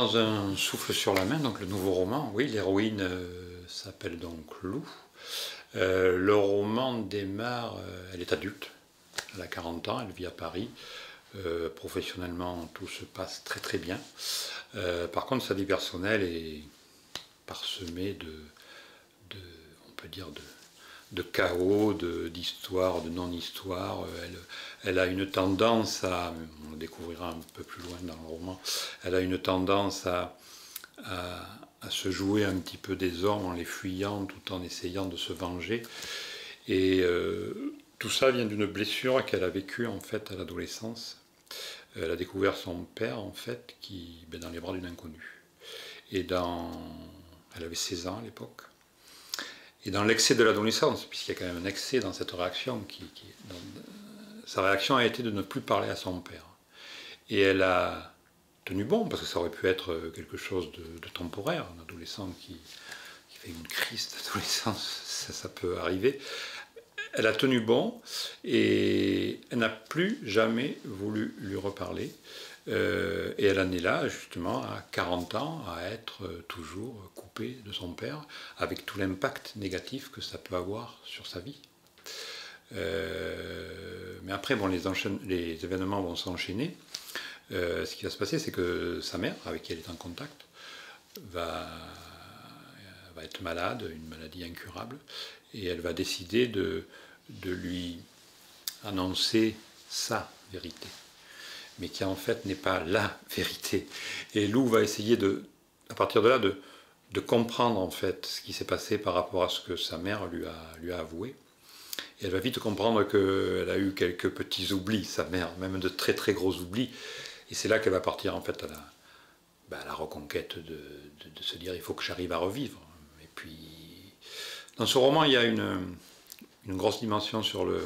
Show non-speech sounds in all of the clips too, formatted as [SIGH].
Dans un souffle sur la main, donc le nouveau roman, oui, l'héroïne s'appelle donc Lou. le roman démarre, elle est adulte, elle a 40 ans, elle vit à Paris. professionnellement, tout se passe très très bien. par contre, sa vie personnelle est parsemée de on peut dire, de, de chaos, d'histoire, de, non-histoire. Elle, elle, a une tendance à, on le découvrira un peu plus loin dans le roman, elle a une tendance à, à, se jouer un petit peu des hommes en les fuyant tout en essayant de se venger. Et euh, tout ça vient d'une blessure qu'elle a vécue en fait à l'adolescence. Elle a découvert son père en fait qui, ben, dans les bras d'une inconnue. Et dans, elle avait 16 ans à l'époque. Et dans l'excès de l'adolescence, puisqu'il y a quand même un excès dans cette réaction, qui, sa réaction a été de ne plus parler à son père. Et elle a tenu bon, parce que ça aurait pu être quelque chose de, temporaire, un adolescent qui, fait une crise d'adolescence, [LAUGHS] ça, ça peut arriver. Elle a tenu bon et elle n'a plus jamais voulu lui reparler. Euh, et elle en est là, justement, à 40 ans, à être euh, toujours coupée de son père, avec tout l'impact négatif que ça peut avoir sur sa vie. Euh, mais après, bon, les, événements vont s'enchaîner. ce qui va se passer, c'est que sa mère, avec qui elle est en contact, va, être malade, une maladie incurable, et elle va décider de, de lui annoncer sa vérité mais qui en fait n'est pas la vérité. Et Lou va essayer de, à partir de là, de, comprendre en fait ce qui s'est passé par rapport à ce que sa mère lui a, lui a avoué. Et elle va vite comprendre qu'elle a eu quelques petits oublis, sa mère, même de très très gros oublis. Et c'est là qu'elle va partir en fait à la, bah, reconquête de, se dire il faut que j'arrive à revivre. Et puis, dans ce roman, il y a une, grosse dimension sur le,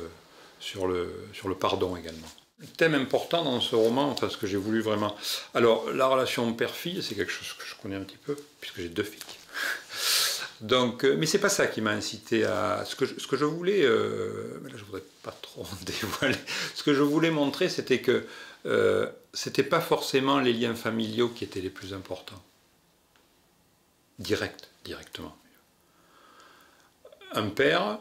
sur le pardon également thème important dans ce roman, parce que j'ai voulu vraiment. Alors, la relation père-fille, c'est quelque chose que je connais un petit peu, puisque j'ai deux filles. [LAUGHS] Donc, euh, mais c'est pas ça qui m'a incité à. Ce que je, ce que je voulais. Euh, là, je voudrais pas trop [LAUGHS] dévoiler. Ce que je voulais montrer, c'était que euh, c'était pas forcément les liens familiaux qui étaient les plus importants. Direct, directement. Un père,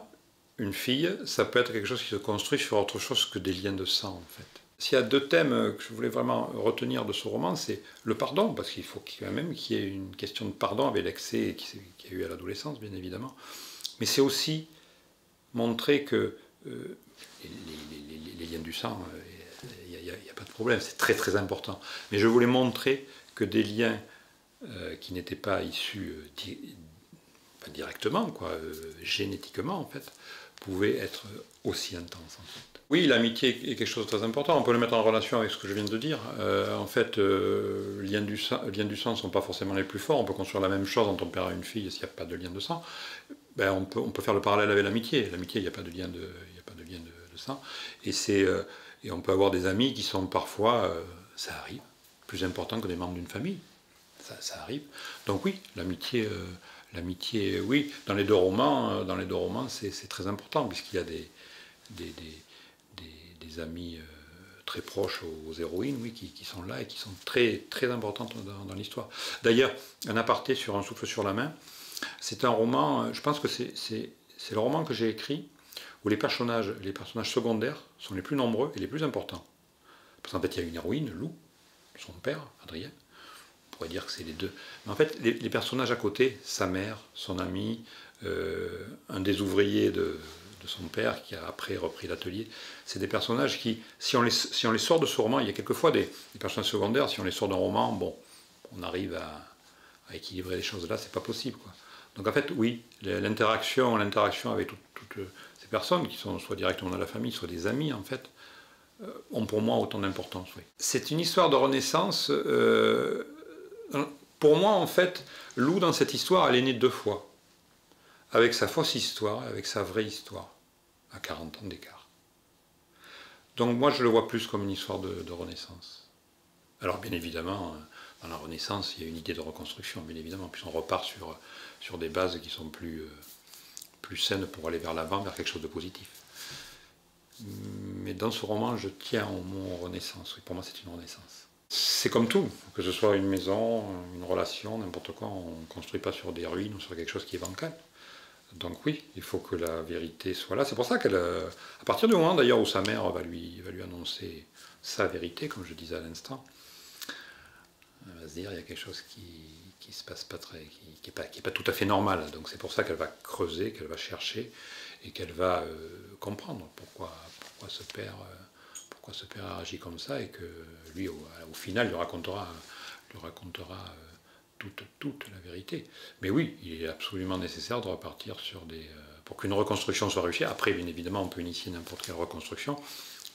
une fille, ça peut être quelque chose qui se construit sur autre chose que des liens de sang, en fait. S'il y a deux thèmes que je voulais vraiment retenir de ce roman, c'est le pardon, parce qu'il faut quand même qu'il y ait une question de pardon avec l'excès qu'il y a eu à l'adolescence, bien évidemment. Mais c'est aussi montrer que euh, les, liens du sang, il euh, n'y a, pas de problème, c'est très très important. Mais je voulais montrer que des liens euh, qui n'étaient pas issus directement, quoi, génétiquement en fait, pouvait être aussi intense. Oui, l'amitié est quelque chose de très important. On peut le mettre en relation avec ce que je viens de dire. Euh, en fait, euh, liens du, sang, du sang ne sont pas forcément les plus forts. On peut construire la même chose entre un père et une fille s'il n'y a pas de lien de sang. Ben, on, peut, on peut faire le parallèle avec l'amitié. L'amitié, il n'y a pas de lien de, il a pas de, lien de, sang. Et, euh, et on peut avoir des amis qui sont parfois, ça arrive, plus importants que des membres d'une famille. Ça, arrive. Donc oui, l'amitié l'amitié, oui, dans les deux romans, euh, dans les deux romans, c'est très important puisqu'il y a des, amis euh, très proches aux, héroïnes, oui, qui, sont là et qui sont très très importantes dans, l'histoire. D'ailleurs, un aparté sur un souffle sur la main, c'est un roman. Euh, je pense que c'est le roman que j'ai écrit où les personnages, les personnages secondaires sont les plus nombreux et les plus importants. Parce qu'en fait, il y a une héroïne, Lou, son père, Adrien, on pourrait dire que c'est les deux. Mais en fait, les, personnages à côté, sa mère, son ami, euh, un des ouvriers de, son père qui a après repris l'atelier, c'est des personnages qui, si on, les, sort de ce roman, il y a quelquefois des, personnages secondaires, si on les sort d'un roman, bon, on arrive à, équilibrer les choses là, c'est pas possible. Donc en fait, oui, l'interaction, l'interaction avec toutes ces personnes qui sont soit directement dans la famille, soit des amis en fait, euh, ont pour moi autant d'importance. Oui. C'est une histoire de renaissance. Euh, pour moi, en fait, Lou, dans cette histoire, elle est née deux fois. Avec sa fausse histoire et avec sa vraie histoire, à 40 ans d'écart. Donc moi, je le vois plus comme une histoire de, renaissance. Alors, bien évidemment, dans la renaissance, il y a une idée de reconstruction, bien évidemment, puis on repart sur, sur des bases qui sont plus, euh, plus saines pour aller vers l'avant, vers quelque chose de positif. Mais dans ce roman, je tiens au mot renaissance. Pour moi, c'est une renaissance. C'est comme tout, que ce soit une maison, une relation, n'importe quoi, on ne construit pas sur des ruines ou sur quelque chose qui est bancal. Donc oui, il faut que la vérité soit là. C'est pour ça qu'elle, euh, à partir du moment d'ailleurs où sa mère va lui, va lui annoncer sa vérité, comme je disais à l'instant, elle va se dire il y a quelque chose qui qui se passe pas très, qui, n'est pas, pas, tout à fait normal. Donc c'est pour ça qu'elle va creuser, qu'elle va chercher et qu'elle va euh, comprendre pourquoi, pourquoi ce père, euh, pourquoi ce père a agi comme ça et que lui au, final lui racontera, racontera toute, toute, la vérité. Mais oui, il est absolument nécessaire de repartir sur des pour qu'une reconstruction soit réussie. Après, bien évidemment, on peut initier n'importe quelle reconstruction,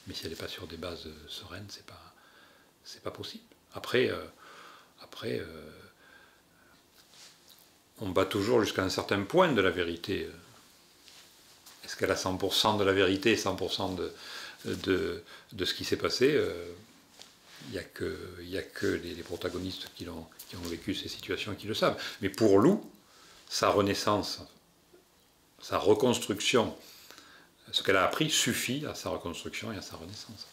mais si elle n'est pas sur des bases sereines, c'est pas, pas possible. Après, euh, après, euh, on bat toujours jusqu'à un certain point de la vérité. Est-ce qu'elle a 100% de la vérité, 100% de, de, ce qui s'est passé euh, Il n'y a que, les, protagonistes qui, ont, vécu ces situations qui le savent. Mais pour Lou, sa renaissance, sa reconstruction, ce qu'elle a appris suffit à sa reconstruction et à sa renaissance.